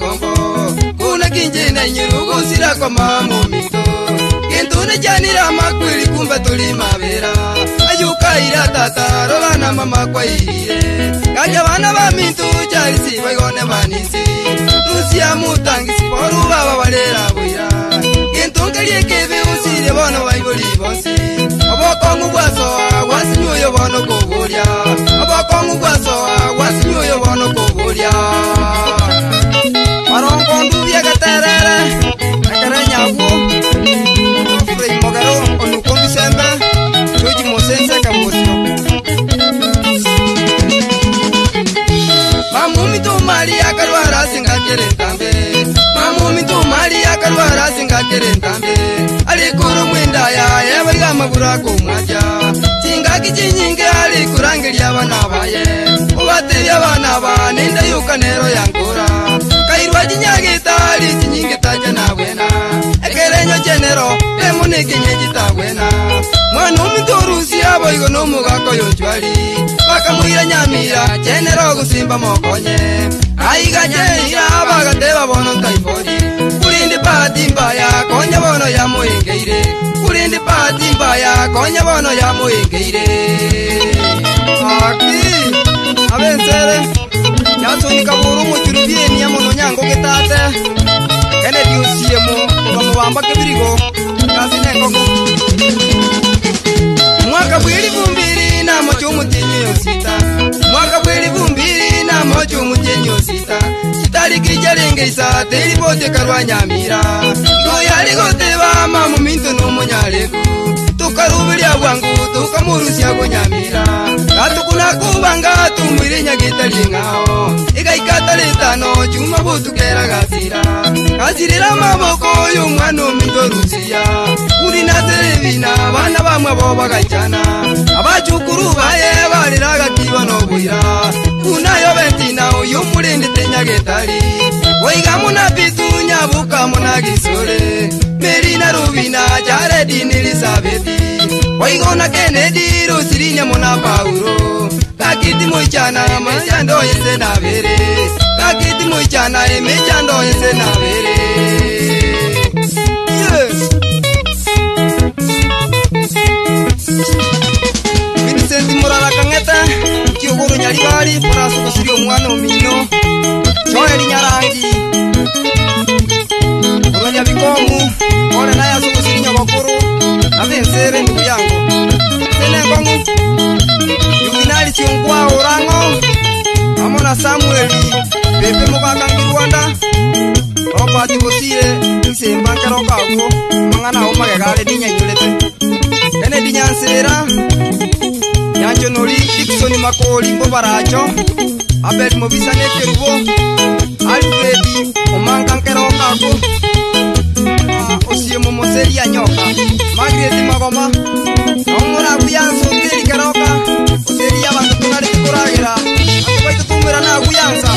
kombo kuna kinjina nyirugu sirakoma mu mito gintune janira makwili kumba tuli mavira ayukaira tataro vana mamakwaiie ngaja vana va mitu jarisiva yone vanisi musiya mutangisi poru vava valera vuya gintungelyekivi usire vona vaivuli vosi obokongu bwasoa wasinyuyo vono kuvulya obokongu bwasoa ngagere ntambe mamumi tumali akalwara singagere ntambe alikuru mwinda yaye balya amaguru ag'omwaja singaki kinyinge alikurange ly abana baye obatebya abana ba ninda yuka nero yankura kairwa kinyagita ali kinyinge taja nabwena ekerenyo chenero emo nekinyejitabwena mwana omutorusi aboigo n'omogako yochwali bakamwira nyamira chenero ogusimba mokonye ayi kajeya bagate babono kaifori kulindi pati mbaya konya bono yamuhengeire kulindi pati mbaya konya bono yamuhengeire aki abensere yasunika buru muturivieniya mono nyango getate enediusiemu bamubamba kibirigo chomujenyosisa chitaliki chalengeisa telipote karwanyamira noyaligoteva mamuminto nomonyaleku tukaluvulya bwangu tukamurusyako nyamira katukuna kuvanga tumwile nyageta lyeng'ao ikaikataletano chuma butukera kasira kasirila maboko yomwana ominto rusiya kuli naselevina bana bamwabo bakaichana abachukulu baye baliraga kiva nobwira kunayob nagisore merina rubina jaredinirisabeti waigona kenedi rusirinyamo na paulo gakiti moichana maichando ese nabere gakiti moichana emechando ese nabere Nyari bari, porasu kusuri omwana omino, joeri nyarangi kanya vingomu kore na yazo kusinya vakuru avenzere nduyango enengomu ikinali chingwa urango amona samueli pepe mukaka ngirwanda okwatikutile nsimba ngero kavo mang'ana umagegale dinyanyulete ene dinyansira nyanjo noli dikisoni makoli ngovaracho abet movisa nekeruo alipepi omanga ngero kavo osiemomoseria nyoka magrieti magoma aongoraku yansongeri keroka oseria abantu tonari tukoragera atobaitu tumwira naku yansa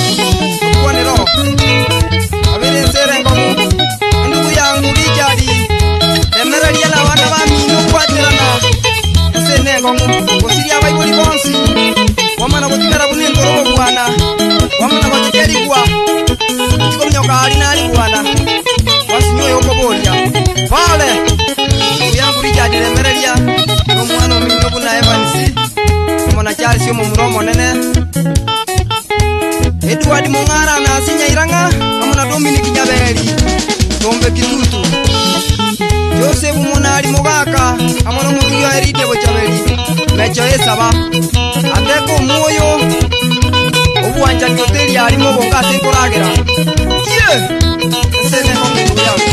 edward mongara na sinyairanga amo na dominik nyaberi tombe kitutu josefu monari mogaka amo na omoruyo aerite gochaberi mecho esaba ateko omwoyo obwanchani oteri arimo bongase nkoragera ye yeah. esene hongeuyao